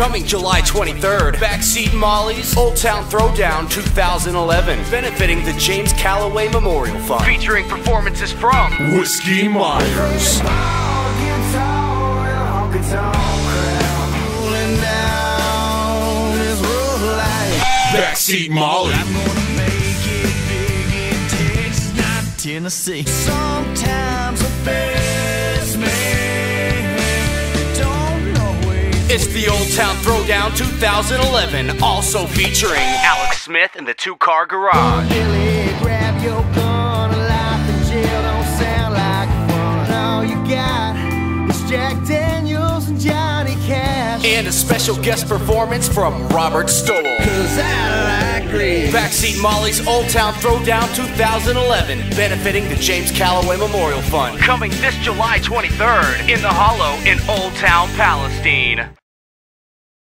Coming July 23rd, Backseat Molly's Old Town Throwdown 2011, benefiting the James Calloway Memorial Fund. Featuring performances from Whiskey Myers, Backseat Molly, Tennessee. Sometimes It's the Old Town Throwdown 2011, also featuring Alex Smith and the Two Car Garage. Billy, grab your gun. Life in jail don't sound like fun. All you got is Jack Daniels and Johnny Cash. And a special guest performance from Robert Stoll. Cause I like. Backseat Molly's Old Town Throwdown 2011, benefiting the James Calloway Memorial Fund. Coming this July 23rd in the Hollow in Old Town Palestine.